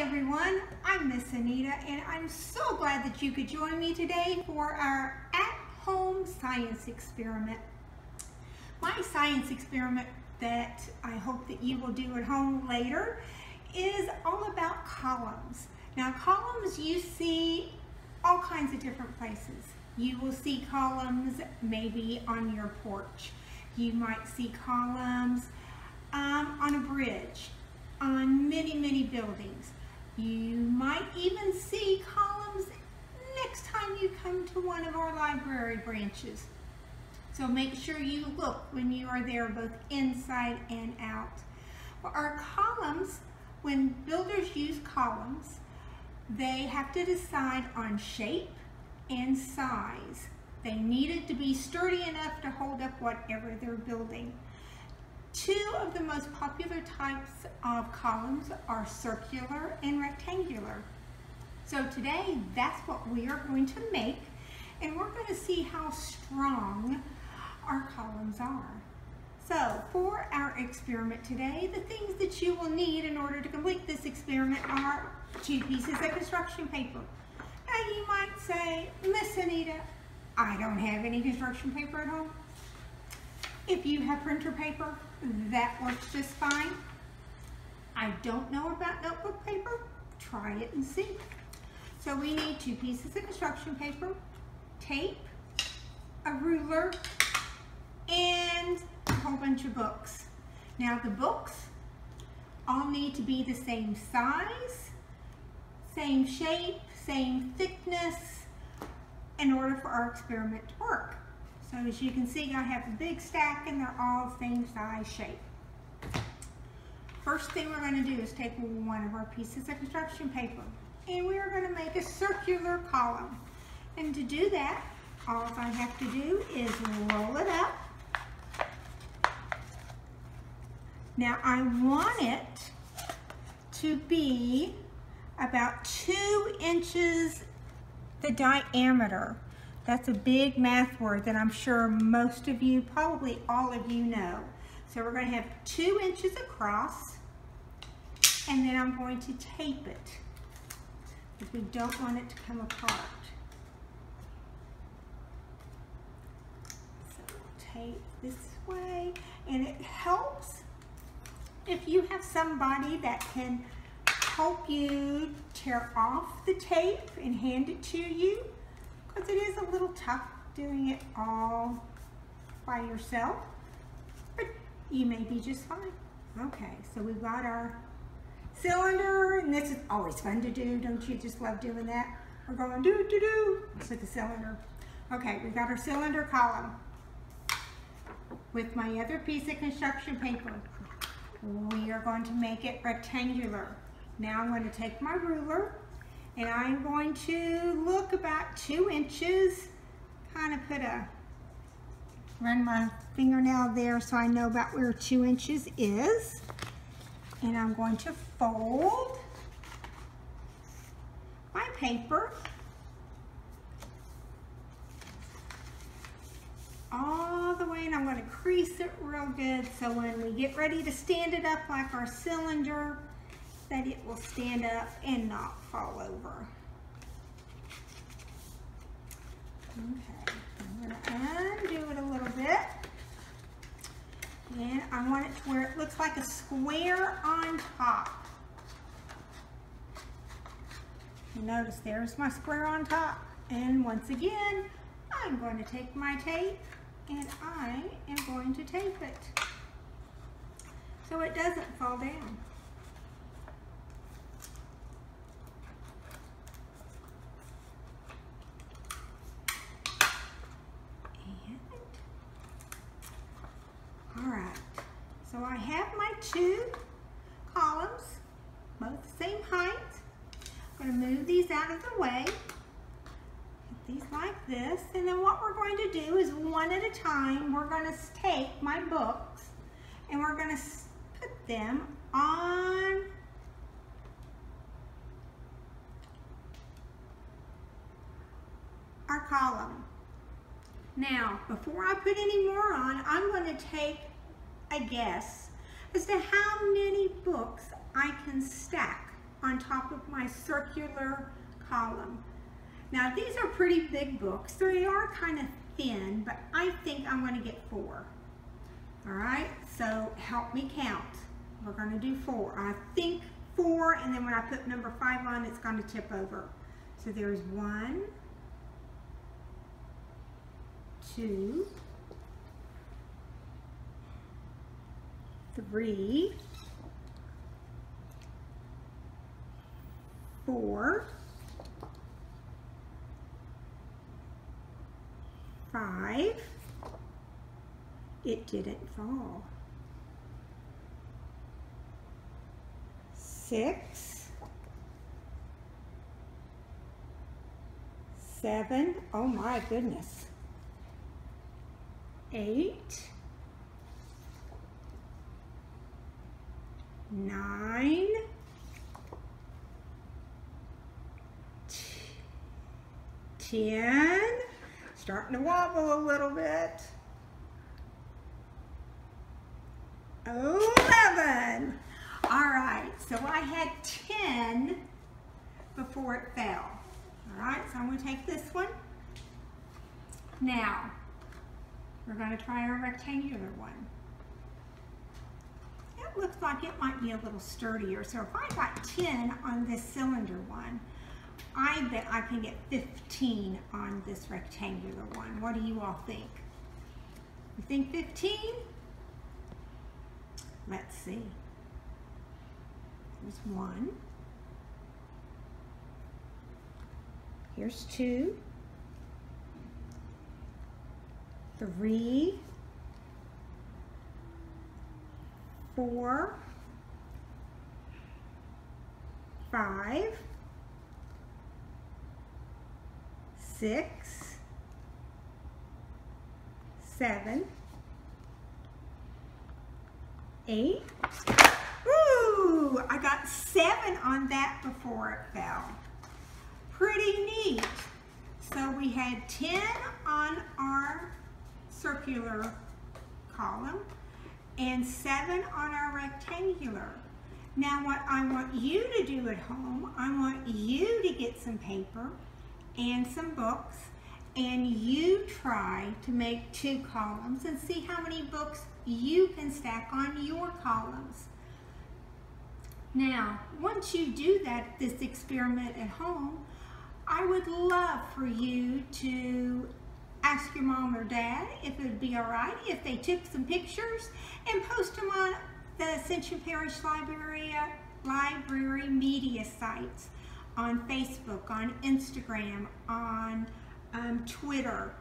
everyone, I'm Miss Anita and I'm so glad that you could join me today for our at-home science experiment. My science experiment that I hope that you will do at home later is all about columns. Now columns you see all kinds of different places. You will see columns maybe on your porch. You might see columns um, on a bridge on many, many buildings. You might even see columns next time you come to one of our library branches. So make sure you look when you are there both inside and out. Our columns, when builders use columns, they have to decide on shape and size. They need it to be sturdy enough to hold up whatever they're building. Two of the most popular types of columns are circular and rectangular. So today, that's what we are going to make, and we're going to see how strong our columns are. So for our experiment today, the things that you will need in order to complete this experiment are two pieces of construction paper. Now you might say, Miss Anita, I don't have any construction paper at home. If you have printer paper, that works just fine. I don't know about notebook paper. Try it and see. So we need two pieces of construction paper, tape, a ruler, and a whole bunch of books. Now the books all need to be the same size, same shape, same thickness in order for our experiment to work. So as you can see, I have a big stack and they're all same size shape. First thing we're going to do is take one of our pieces of construction paper and we are going to make a circular column. And to do that, all I have to do is roll it up. Now I want it to be about two inches the diameter. That's a big math word that I'm sure most of you, probably all of you know. So we're going to have two inches across and then I'm going to tape it because we don't want it to come apart. So tape this way and it helps if you have somebody that can help you tear off the tape and hand it to you because it is a little tough doing it all by yourself, but you may be just fine. Okay, so we've got our cylinder, and this is always fun to do. Don't you just love doing that? We're going do do do with the cylinder. Okay, we've got our cylinder column with my other piece of construction paper. We are going to make it rectangular. Now I'm going to take my ruler and I'm going to look about two inches, kind of put a, run my fingernail there so I know about where two inches is. And I'm going to fold my paper all the way and I'm going to crease it real good so when we get ready to stand it up like our cylinder, that it will stand up and not fall over. Okay, I'm going to undo it a little bit. And I want it to where it looks like a square on top. You notice there's my square on top. And once again, I'm going to take my tape and I am going to tape it so it doesn't fall down. So I have my two columns, both the same height. I'm going to move these out of the way. Put these like this. And then what we're going to do is one at a time, we're going to take my books and we're going to put them on our column. Now, before I put any more on, I'm going to take a guess as to how many books I can stack on top of my circular column. Now these are pretty big books. so They are kind of thin, but I think I'm to get four. All right, so help me count. We're going to do four. I think four, and then when I put number five on, it's going to tip over. So there's one, two, three, four, five. It didn't fall. Six, seven, oh my goodness, eight, nine, ten, starting to wobble a little bit, eleven. All right, so I had ten before it fell. All right, so I'm going to take this one. Now, we're going to try our rectangular one. It looks like it might be a little sturdier. So if I got 10 on this cylinder one, I bet I can get 15 on this rectangular one. What do you all think? You think 15? Let's see. There's one. Here's two, three, four, five, six, seven, eight. Ooh, I got seven on that before it fell pretty neat. So we had 10 on our circular column and 7 on our rectangular. Now what I want you to do at home, I want you to get some paper and some books and you try to make two columns and see how many books you can stack on your columns. Now, once you do that, this experiment at home, I would love for you to ask your mom or dad if it would be all right if they took some pictures and post them on the Ascension Parish Library, uh, Library media sites on Facebook, on Instagram, on um, Twitter.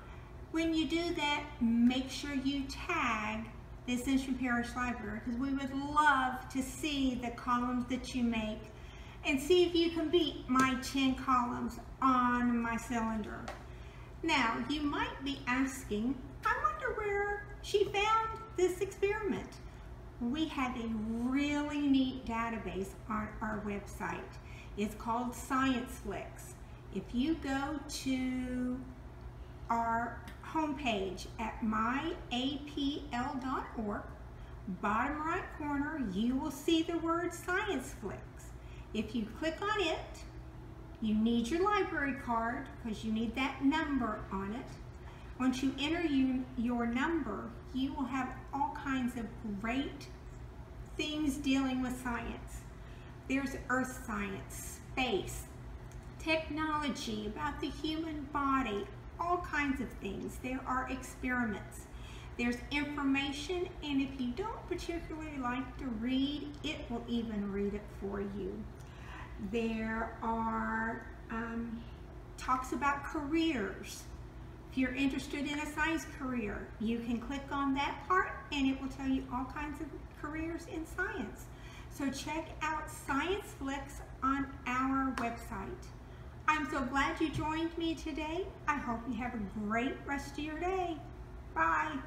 When you do that, make sure you tag the Ascension Parish Library because we would love to see the columns that you make and see if you can beat my 10 columns on my cylinder. Now, you might be asking, I wonder where she found this experiment. We have a really neat database on our website. It's called ScienceFlix. If you go to our homepage at myapl.org, bottom right corner, you will see the word ScienceFlix. If you click on it, you need your library card because you need that number on it. Once you enter you, your number, you will have all kinds of great things dealing with science. There's earth science, space, technology, about the human body, all kinds of things. There are experiments. There's information, and if you don't particularly like to read, it will even read it for you. There are um, talks about careers. If you're interested in a science career, you can click on that part and it will tell you all kinds of careers in science. So check out Science ScienceFlix on our website. I'm so glad you joined me today. I hope you have a great rest of your day. Bye.